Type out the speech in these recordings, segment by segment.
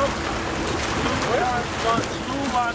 go. One, one, two, one,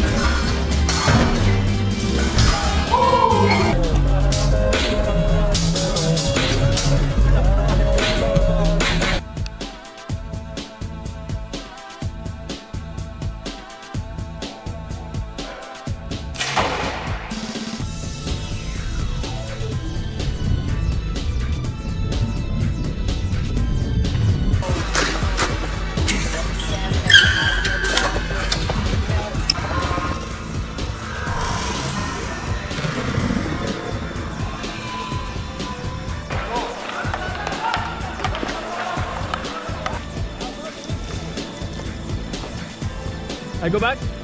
I go back.